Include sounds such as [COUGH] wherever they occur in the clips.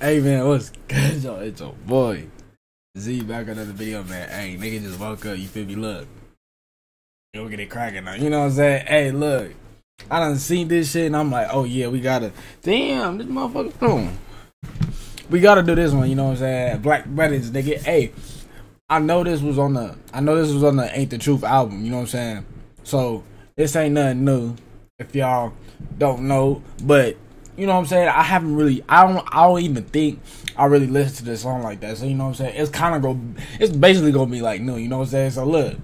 Hey man, what's good, y'all? It's your boy Z back on another video, man. Hey, nigga just woke up. You feel me? Look, yo, get it cracking now. You know what I'm saying? Hey, look, I done seen this shit, and I'm like, oh yeah, we gotta. Damn, this motherfucker. Boom. We gotta do this one. You know what I'm saying? Black Buttons, nigga. Hey, I know this was on the. I know this was on the Ain't the Truth album. You know what I'm saying? So this ain't nothing new. If y'all don't know, but you know what I'm saying? I haven't really I don't I don't even think I really listened to this song like that. So you know what I'm saying? It's kind of go it's basically gonna be like new. You know what I'm saying? So look,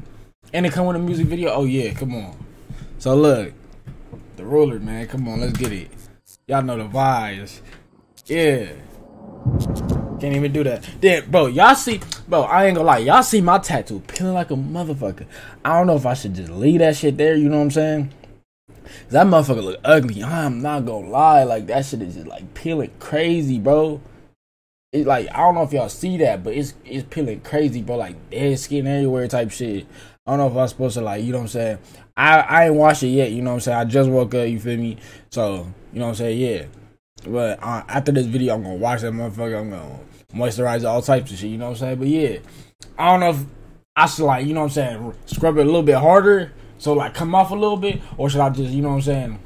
and it come with a music video. Oh yeah, come on. So look, the ruler man, come on, let's get it. Y'all know the vibes. Yeah. Can't even do that. Then, bro, y'all see, bro, I ain't gonna lie. Y'all see my tattoo peeling like a motherfucker. I don't know if I should just leave that shit there. You know what I'm saying? That motherfucker look ugly. I'm not gonna lie. Like that shit is just like peeling crazy, bro. It's like I don't know if y'all see that, but it's it's peeling crazy, bro. Like dead skin everywhere type shit. I don't know if I'm supposed to like, you know what I'm saying. I I ain't watched it yet. You know what I'm saying. I just woke up. You feel me? So you know what I'm saying. Yeah. But uh, after this video, I'm gonna watch that motherfucker. I'm gonna moisturize all types of shit. You know what I'm saying. But yeah, I don't know if I should like, you know what I'm saying, scrub it a little bit harder so like come off a little bit, or should I just, you know what I'm saying?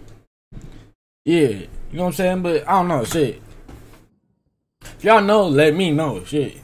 Yeah, you know what I'm saying? But I don't know, shit. If y'all know, let me know, shit.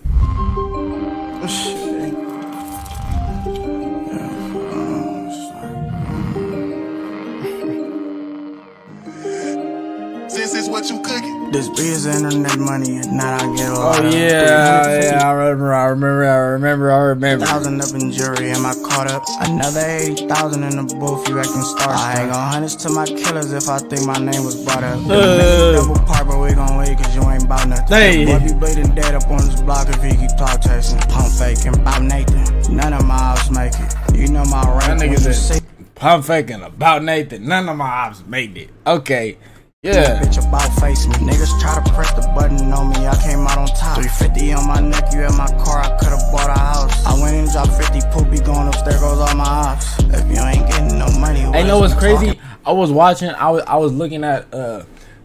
This is what you cooking. This is internet money, and now I get a Oh lot yeah, yeah, I remember, I remember, I remember, I remember. Thousand up in jury, am I caught up? Another 80,000 in the booth, you acting star. I ain't gon' hunt to my killers if I think my name was brought up. Uh. Double part, but we gon' wait cause you ain't bout nothing. Hey. Boy, be bleeding dead up on this block if he keep talk chasing. Pump faking, bout Nathan. None of my ops make it. You know my rank That when nigga you said- Pump faking about Nathan. None of my ops made it. Okay, yeah. Bitch about face me. Niggas try to press the button on me. I came out on top. 350 on my neck, you at my car. I could've bought a house. I went and dropped 50 poopy going up. There goes all my ops. If you ain't getting no money, Hey, know what's crazy? I was watching. I was I was looking at uh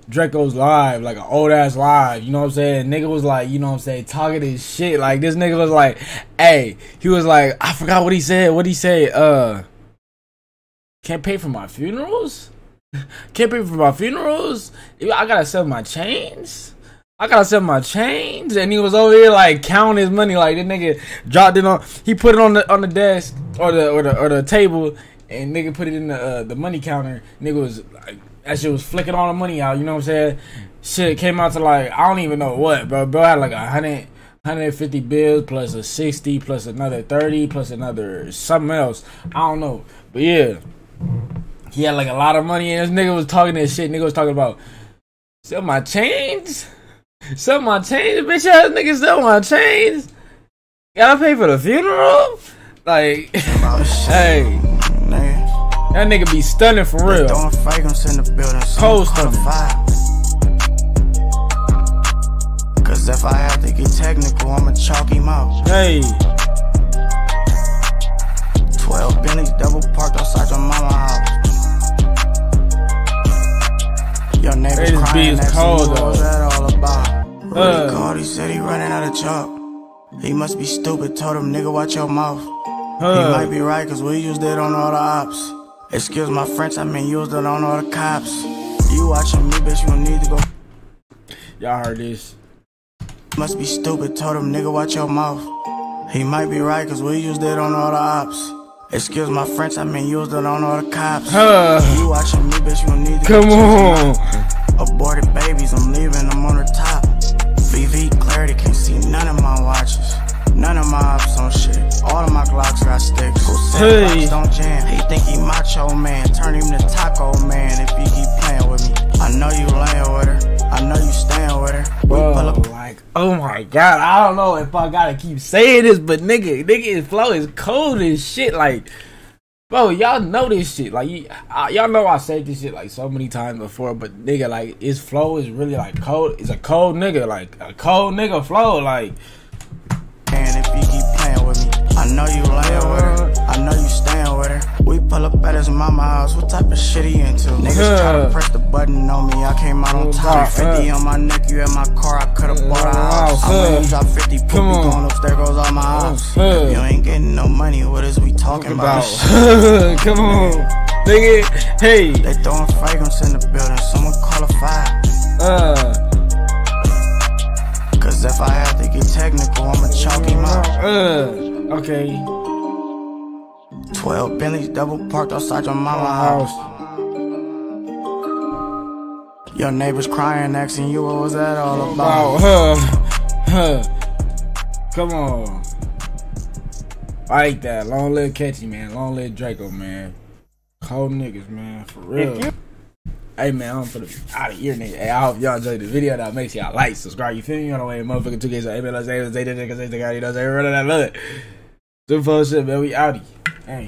Drakeo's live, like an old ass live. You know what I'm saying? Nigga was like, you know what I'm saying, talking his shit. Like this nigga was like, hey, he was like, I forgot what he said. What he say? Uh, can't pay for my funerals. Can't pay for my funerals. I gotta sell my chains. I gotta sell my chains, and he was over here like counting his money. Like this nigga dropped it on. He put it on the on the desk or the or the or the table, and nigga put it in the uh, the money counter. Nigga was like that shit was flicking all the money out. You know what I'm saying? Shit came out to like I don't even know what, bro. Bro had like a hundred. 150 bills plus a 60 plus another 30 plus another something else. I don't know. But yeah. He had like a lot of money and this nigga was talking that shit. Nigga was talking about sell my chains? Sell my chains? Bitch ass nigga sell my chains? Gotta pay for the funeral? Like [LAUGHS] hey, that nigga be stunning for real. throwing fragrance in the building. Cold I'm caught a stunning. Cause if I have to get technical, I'ma chalk him out. Hey, 12 Bentleys double parked outside your mama house. Your neighbors crying next to cold, you, what was though. that all about? Uh. He called, he said he running out of chalk. He must be stupid, told him, nigga, watch your mouth. He might be right, cause we used it on all the ops. Excuse my French, I mean used it on all the cops. You watching me, bitch, you don't need to go. Y'all heard this. Must be stupid, told him, nigga, watch your mouth. He might be right, cause we used it on all the ops. Excuse my French, I mean used it on all the cops. Huh. You watching me, bitch, you don't need to Come on. Aborted babies, I'm leaving, I'm on the top. VV clarity, can't see none of my watches. None of my ops on shit. All of my Glocks got sticks. Who Hey. Don't jam? He think he macho man. Turn him to taco oh my god, I don't know if I gotta keep saying this, but nigga, nigga, his flow is cold as shit. Like, bro, y'all know this shit. Like, y'all know I said this shit like so many times before, but nigga, like, his flow is really like cold. It's a cold nigga, like a cold nigga flow. Like, I know you laying with her. I know you staying with her. We pull up at his mama house. What type of shit he into? Niggas try to press the button on me. I came out on top. 50 on my neck. You in my car. I could've bought a house. I went and dropped 50. Put me going upstairs. Goes all my house. If you ain't getting no money. What is we talking about? [LAUGHS] Come on, nigga. Hey. They throwing fragrance in the building. Someone call a fire. Uh. Cause if I have to get technical, I'ma chalk him out. Uh. Okay. 12 Bentleys double parked outside your mama house. Your neighbors crying, asking you what was that all about? Wow. Huh. Huh. Come on. I like that. Long live Ketchy, man. Long live Drakeo, man. Cold niggas, man. For real. Hey man, I'm for the out of here, nigga. Hey, I hope y'all enjoyed the video. That makes y'all like, subscribe. You feel me? On the way, motherfucking two games. Hey man, let's say, let's say, let's say, let's say, let's say, let's say, let's say, let's say, let's say, the version of Ellie Audi. Hey.